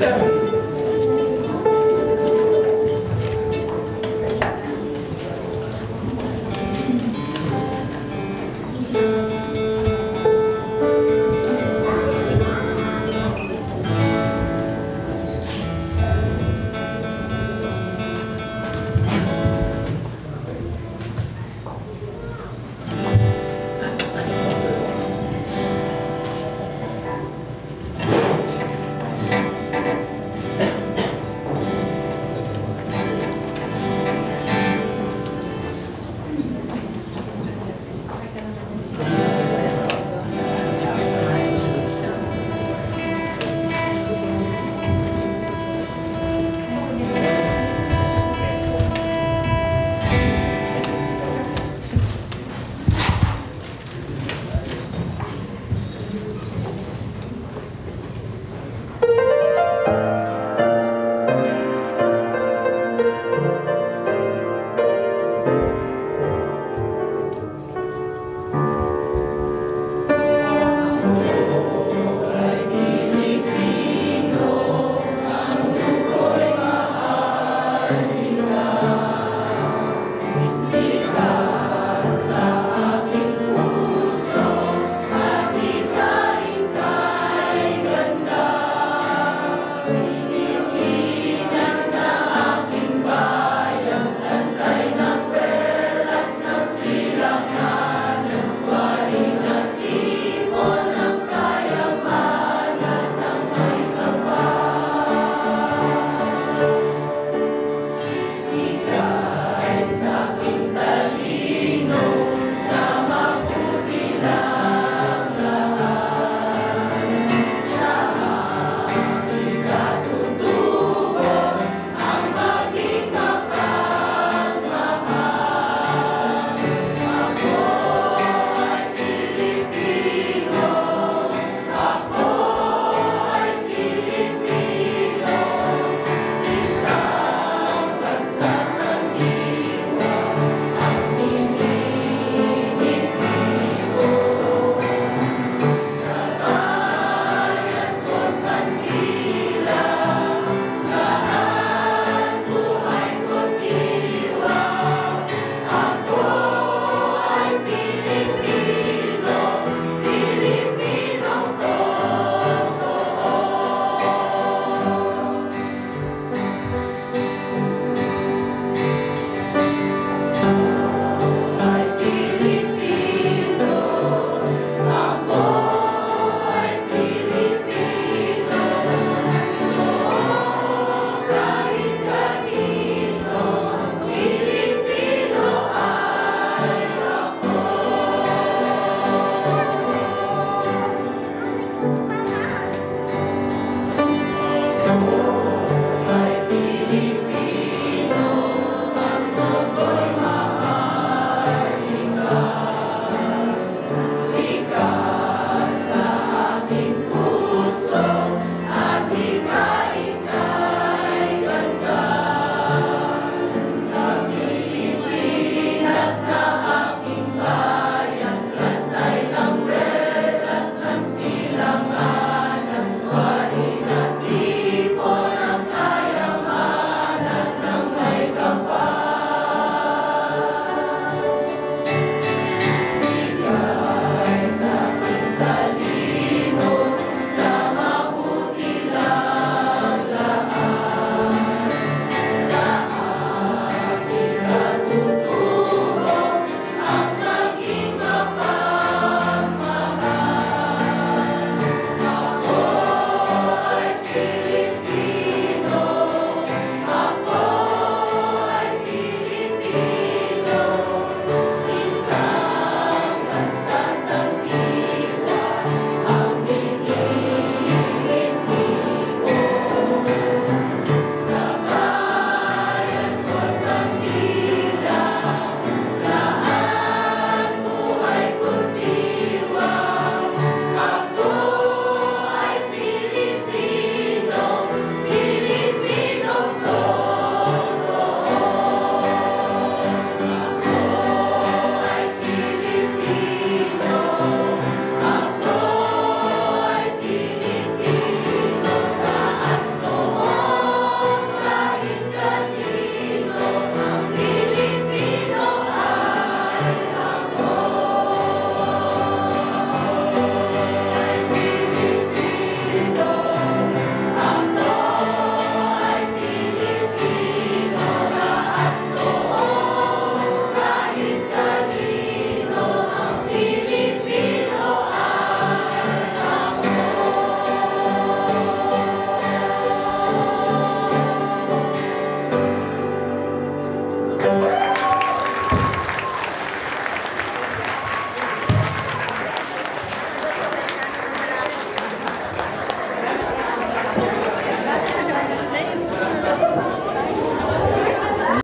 Yeah.